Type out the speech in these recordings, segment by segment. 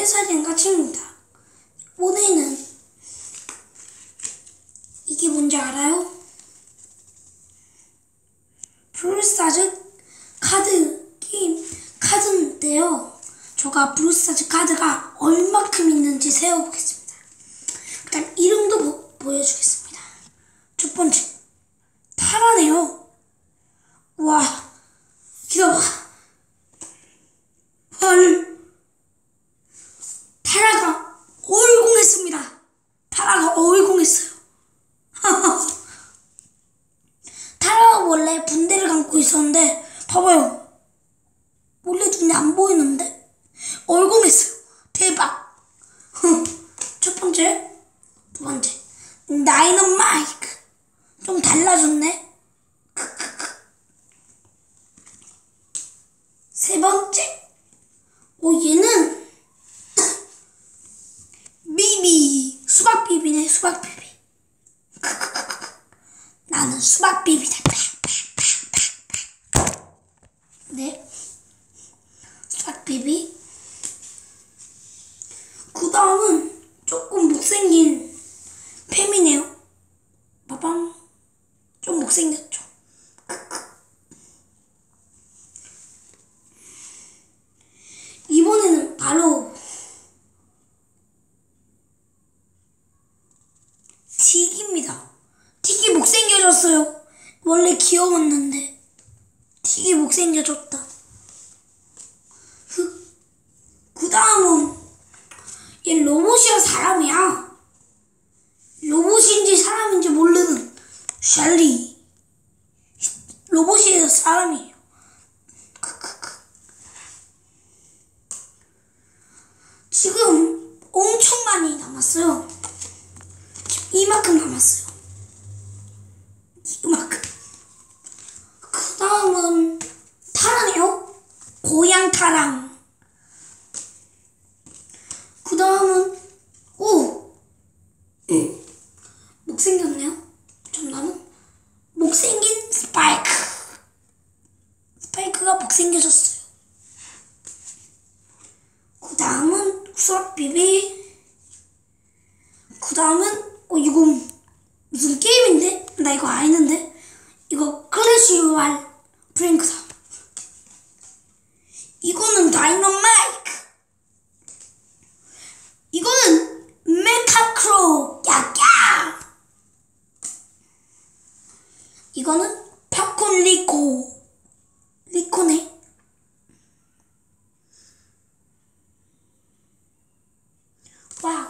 동해사진 같이입니다. 오늘은 이게 뭔지 알아요? 브루스타즈 카드 게임 카드인데요. 제가 브루스타즈 카드가 얼마큼 있는지 세어보겠습니다. 일단 이름도 보, 보여주겠습니다. 첫 번째 타라네요. 와 기다봐. 헐 타라가 어울공했습니다. 타라가 어울공했어요. 타라가 원래 분대를 감고 있었는데 봐봐요. 원래 눈에 안 보이는데 얼공했어요. 대박. 첫 번째, 두 번째 다이너마이크 좀 달라졌네. 세 번째, 오 얘는 비비 수박 비비네 수박 비비. 나는 수박 비비다. 네. 수박 비비. 그 다음은 조금 못생긴 팸이네요. 빠방. 좀 못생겼죠. 이번에는 바로 틱입니다. 틱이 못생겨졌어요. 원래 귀여웠는데 틱이 못생겨졌다. 그 다음은 얘 로봇이야 사람이야. 로봇인지 사람인지 모르는 샬리. 로봇이에요 사람이에요. 지금 엄청 많이 남았어요. 이만큼 남았어요. 이만큼. 그 다음은 타라네요. 고양 타랑. 그 다음은 오. 응. 못생겼네요. 정답은 못생긴 스파이크. 스파이크가 못생겨졌어요. 그 다음은 수학 비비. 그 다음은 어 이거 무슨 게임인데? 나 이거 아는데 이거 클래시 로얄 프랭크다. 이거는 다이너마이크. 이거는 메카크로 야야. 이거는 팝콘 리코 리코네. wow.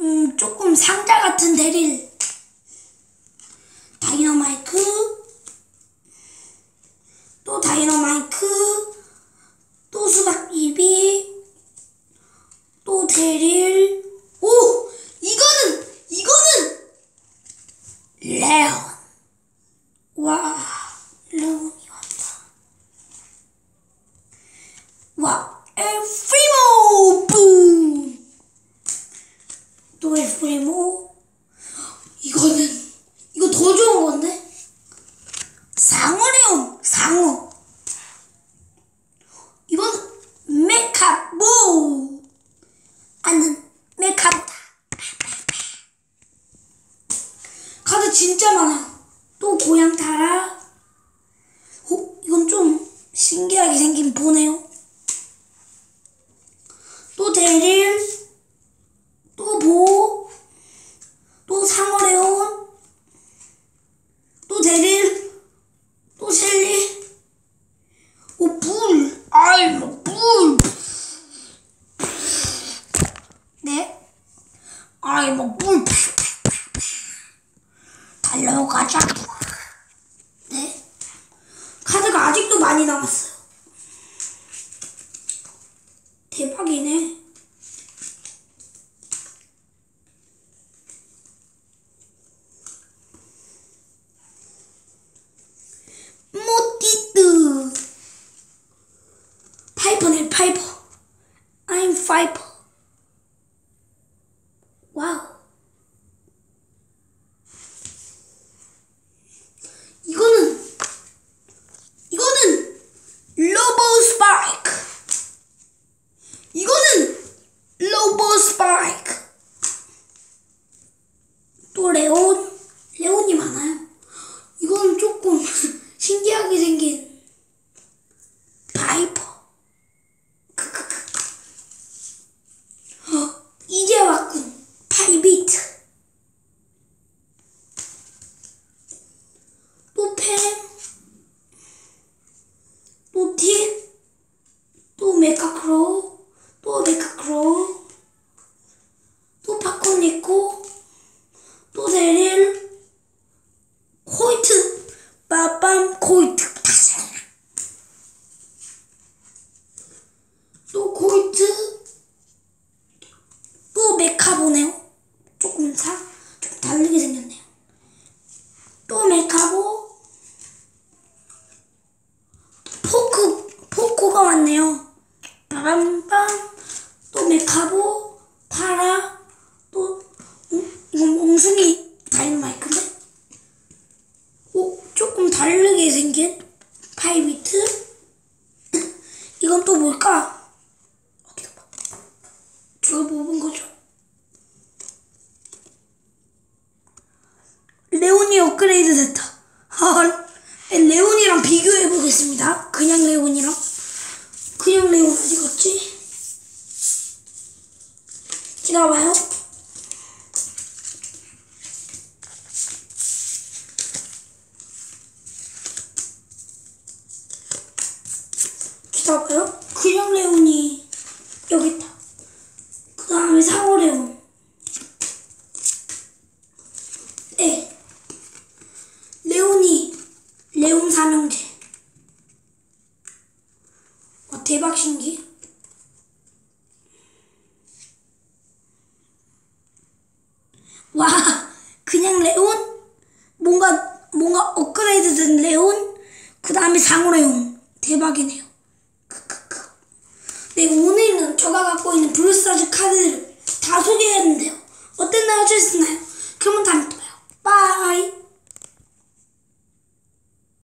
음, 조금 상자 같은 데릴. 다이너마이크. 또 다이너마이크. 또 수박 입이. 또 데릴. 오! 이거는! 이거는! 레온. 와, 레온이 왔다. 와, 엘프리모! 붐! 또 엘프리모. 이거는, 이거 더 좋은 건데? 상어네요, 상어. 이건 메카보. 아는 메카보다. 카드 진짜 많아. 또 고양 타라. 어, 이건 좀 신기하게 생긴 보네요. 또 데릴, 또 보, 또 상어레온, 또 데릴, 또 셀리, 오, 불, 아이, 뭐, 불. 네? 아이, 뭐, 불. 달려가자. 네? 카드가 아직 또 레온 레온이 많아요. 이건 조금 신기하게 생긴 바이퍼. 이제 왔군. 파이비트 또 펜. 또 딜. 또 메카크로우. 또 메카크로우. 또 팝콘 있고. 노래를 코이트 빠밤 코이트. 또 코이트. 또 메카 보네요. 저걸 뽑은 거죠 레온이 업그레이드 됐다 헐 레온이랑 비교해 보겠습니다 그냥 레온이랑 그냥 레온 어디 갔지? 기다려봐요. 기다려봐요. 그냥 레온이 여기 있다. 그 다음에 레온. 네. 레온이 레온 삼형제. 와 대박 신기. 와, 그냥 레온? 뭔가, 뭔가 업그레이드 된 레온? 그 다음에 상어 레온. 대박이네요. 네, 오늘은 저가 갖고 있는 브롤스타즈 카드를 다 소개했는데요. 어땠나요? 재밌었나요? 그러면 다음에 또 봐요. bye!